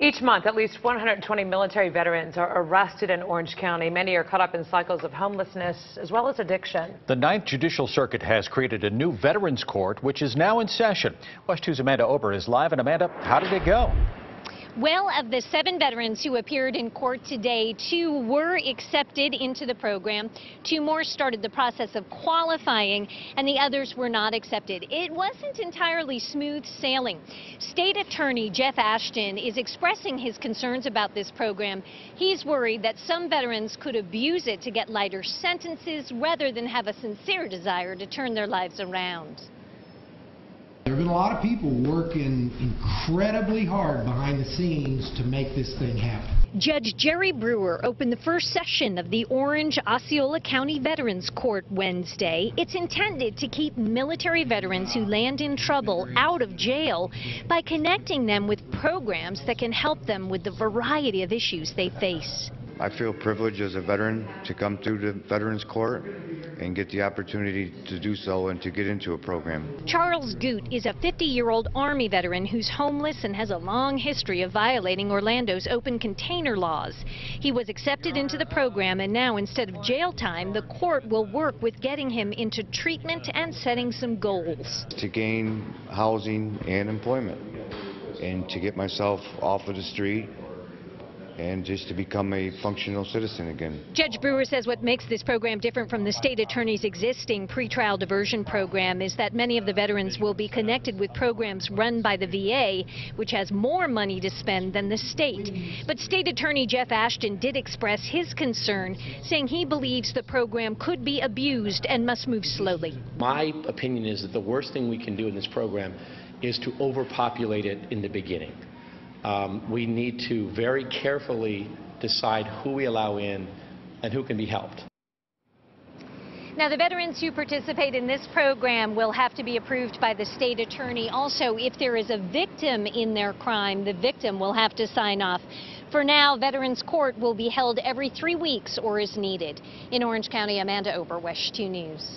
Each month, at least 120 military veterans are arrested in Orange County. Many are caught up in cycles of homelessness as well as addiction. The Ninth Judicial Circuit has created a new Veterans Court, which is now in session. WESH 2's Amanda Ober is live. And Amanda, how did it go? Well, of the seven veterans who appeared in court today, two were accepted into the program. Two more started the process of qualifying, and the others were not accepted. It wasn't entirely smooth sailing. State Attorney Jeff Ashton is expressing his concerns about this program. He's worried that some veterans could abuse it to get lighter sentences rather than have a sincere desire to turn their lives around. Have been a lot of people working incredibly hard behind the scenes to make this thing happen. Judge Jerry Brewer opened the first session of the Orange Osceola County Veterans Court Wednesday. It's intended to keep military veterans who land in trouble out of jail by connecting them with programs that can help them with the variety of issues they face. I feel privileged as a veteran to come through the Veterans Court and get the opportunity to do so and to get into a program. Charles Goot is a 50-year-old Army veteran who's homeless and has a long history of violating Orlando's open container laws. He was accepted into the program and now instead of jail time, the court will work with getting him into treatment and setting some goals. To gain housing and employment and to get myself off of the street and just to become a functional citizen again. Judge Brewer says what makes this program different from the state attorney's existing pretrial diversion program is that many of the veterans will be connected with programs run by the VA, which has more money to spend than the state. But state attorney Jeff Ashton did express his concern, saying he believes the program could be abused and must move slowly. My opinion is that the worst thing we can do in this program is to overpopulate it in the beginning um, we need to very carefully decide who we allow in and who can be helped. Now, the veterans who participate in this program will have to be approved by the state attorney. Also, if there is a victim in their crime, the victim will have to sign off. For now, Veterans Court will be held every three weeks or as needed. In Orange County, Amanda Ober, WESH 2 News.